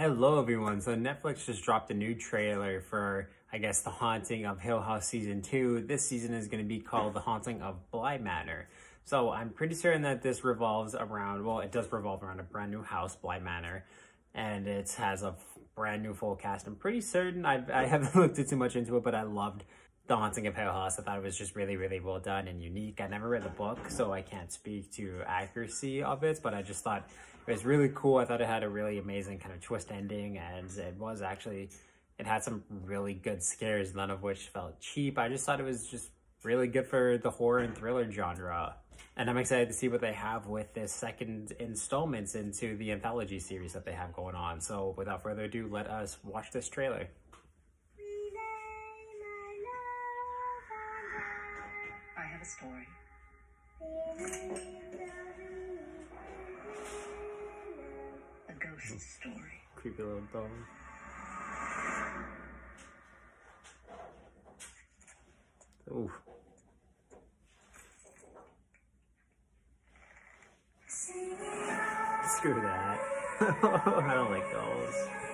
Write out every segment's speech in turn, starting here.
Hello everyone, so Netflix just dropped a new trailer for, I guess, The Haunting of Hill House Season 2. This season is going to be called The Haunting of Bly Manor. So I'm pretty certain that this revolves around, well, it does revolve around a brand new house, Bly Manor, and it has a brand new full cast. I'm pretty certain, I, I haven't looked too much into it, but I loved The Haunting of Hill House. I thought it was just really, really well done and unique. I never read the book, so I can't speak to accuracy of it, but I just thought it was really cool. I thought it had a really amazing kind of twist ending, and it was actually, it had some really good scares, none of which felt cheap. I just thought it was just really good for the horror and thriller genre. And I'm excited to see what they have with this second installments into the anthology series that they have going on. So without further ado, let us watch this trailer. I have a story. A ghost hmm. story. Creepy little dog. Ooh. Screw that. I don't like those.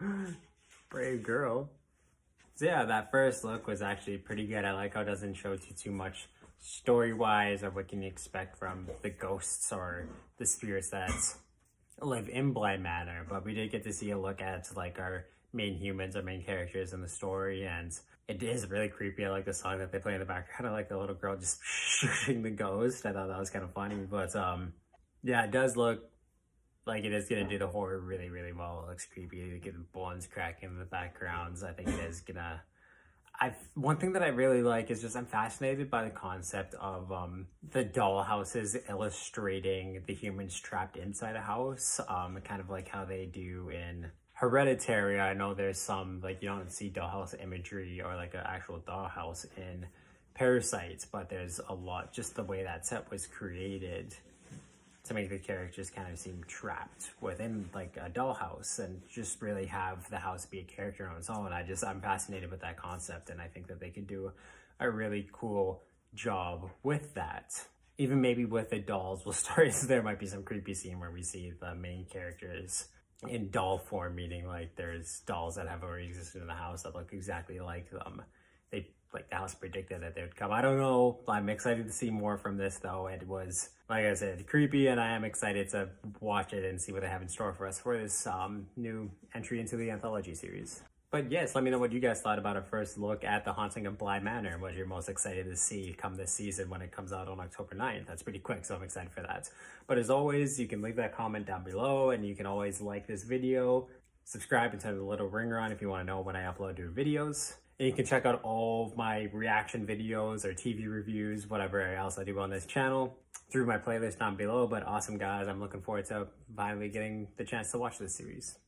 Brave girl. So yeah, that first look was actually pretty good. I like how it doesn't show too too much story-wise or what can you expect from the ghosts or the spirits that live in Bly Manor. But we did get to see a look at like our main humans, our main characters in the story, and it is really creepy. I like the song that they play in the background. I like the little girl just shooting the ghost. I thought that was kind of funny, but um, yeah, it does look like it is gonna do the horror really, really well. It looks creepy. You get the bones cracking in the backgrounds. I think it is gonna. I one thing that I really like is just I'm fascinated by the concept of um, the doll houses illustrating the humans trapped inside a house. Um, kind of like how they do in Hereditary. I know there's some like you don't see dollhouse imagery or like an actual dollhouse in Parasites, but there's a lot just the way that set was created to make the characters kind of seem trapped within like a dollhouse and just really have the house be a character on its own. I just, I'm fascinated with that concept and I think that they could do a really cool job with that. Even maybe with the dolls, we'll start, there might be some creepy scene where we see the main characters in doll form, meaning like there's dolls that have already existed in the house that look exactly like them. They like the house predicted that they would come. I don't know. I'm excited to see more from this though. It was, like I said, creepy and I am excited to watch it and see what they have in store for us for this um, new entry into the anthology series. But yes, let me know what you guys thought about a first look at The Haunting of Bly Manor what you're most excited to see come this season when it comes out on October 9th. That's pretty quick, so I'm excited for that. But as always, you can leave that comment down below and you can always like this video, subscribe and turn the little ringer on if you want to know when I upload new videos. And you can check out all of my reaction videos or TV reviews, whatever else I do on this channel through my playlist down below. But awesome guys, I'm looking forward to finally getting the chance to watch this series.